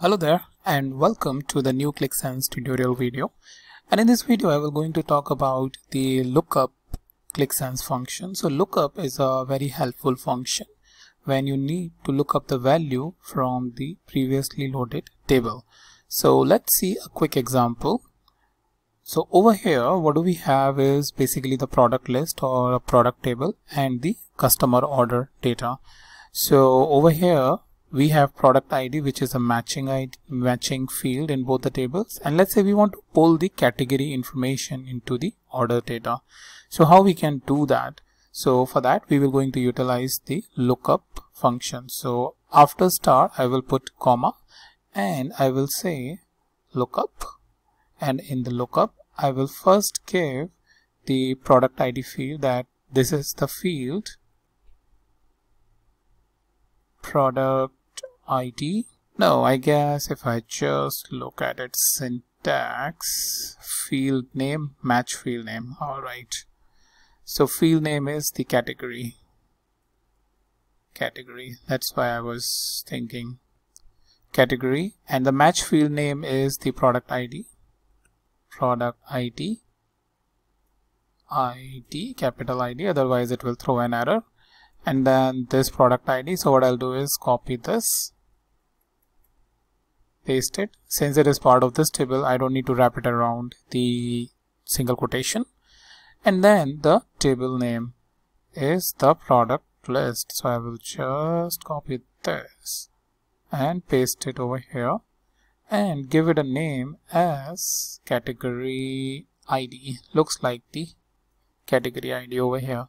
Hello there and welcome to the new Qlik Sense tutorial video and in this video I will going to talk about the lookup Qlik Sense function. So lookup is a very helpful function when you need to look up the value from the previously loaded table. So let's see a quick example. So over here what do we have is basically the product list or a product table and the customer order data. So over here we have product ID which is a matching ID, matching field in both the tables and let's say we want to pull the category information into the order data. So how we can do that? So for that we will going to utilize the lookup function. So after star I will put comma and I will say lookup and in the lookup I will first give the product ID field that this is the field product ID no I guess if I just look at its syntax field name match field name. Alright so field name is the category. Category. That's why I was thinking. Category. And the match field name is the product ID product ID ID capital ID otherwise it will throw an error. And then this product ID so what I'll do is copy this paste it. Since it is part of this table I don't need to wrap it around the single quotation. And then the table name is the product list. So I will just copy this and paste it over here and give it a name as category ID looks like the category ID over here.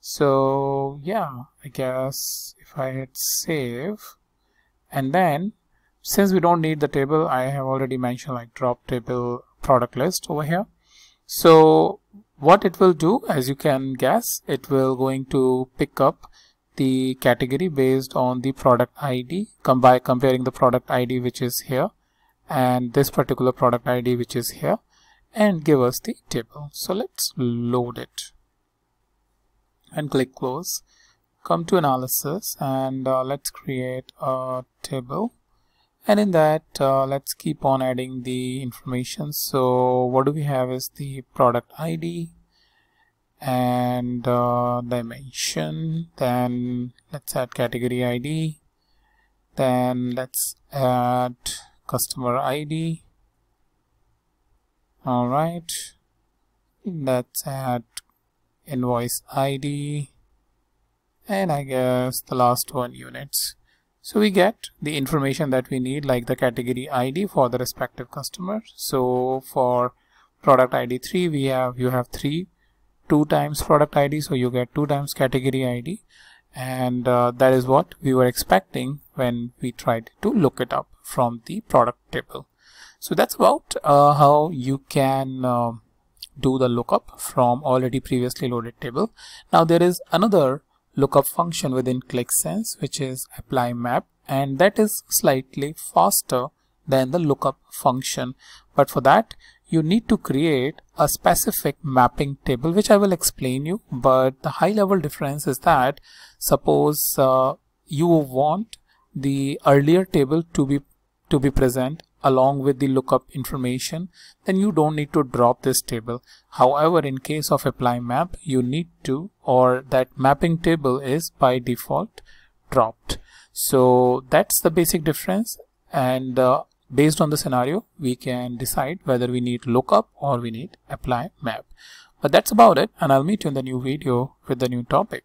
So yeah I guess if I hit save and then since we don't need the table I have already mentioned like drop table product list over here. So what it will do as you can guess it will going to pick up the category based on the product ID come by comparing the product ID which is here and this particular product ID which is here and give us the table. So let's load it and click close. Come to analysis and uh, let's create a table and in that uh, let's keep on adding the information. So what do we have is the product ID and uh, dimension. Then let's add category ID then let's add customer ID all right. Let's add invoice ID and I guess the last one units so we get the information that we need like the category ID for the respective customer. So for product ID 3 we have you have 3 2 times product ID so you get 2 times category ID and uh, that is what we were expecting when we tried to look it up from the product table. So that's about uh, how you can uh, do the lookup from already previously loaded table. Now there is another lookup function within Qlik Sense which is apply map and that is slightly faster than the lookup function. But for that you need to create a specific mapping table which I will explain you. But the high level difference is that suppose uh, you want the earlier table to be to be present along with the lookup information then you don't need to drop this table. However in case of apply map you need to or that mapping table is by default dropped. So that's the basic difference and uh, based on the scenario we can decide whether we need lookup or we need apply map. But that's about it and I'll meet you in the new video with the new topic